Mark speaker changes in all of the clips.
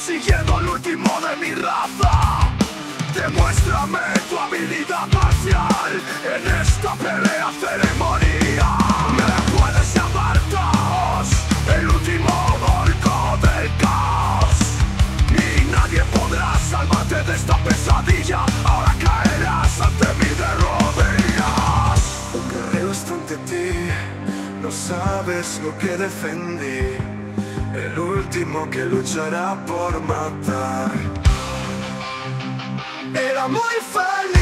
Speaker 1: persiguiendo al último de mi raza. Demuéstrame tu habilidad marcial, en esta pelea seré sabes lo que defendí, el último que luchará por matar. Era muy feliz.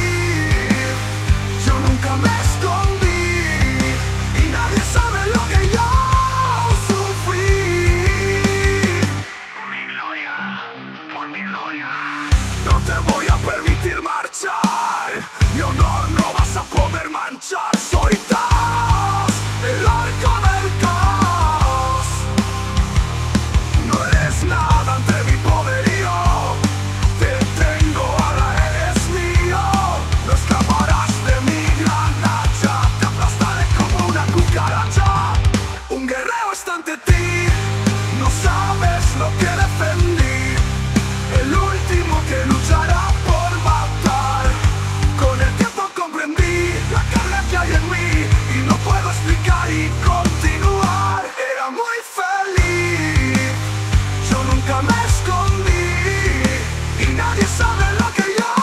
Speaker 1: love it, look at you.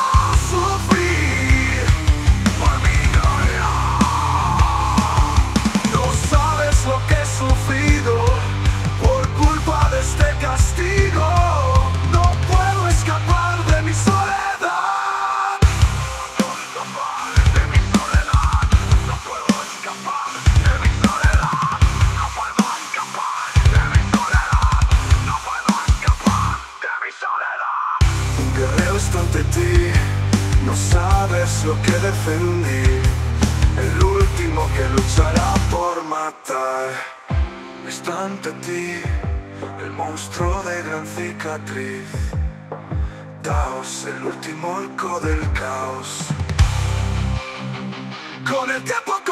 Speaker 1: puesto ante ti, no sabes lo que defendí, el último que luchará por matar. Está ante ti, el monstruo de gran cicatriz, Daos el último arco del caos. Con el tiempo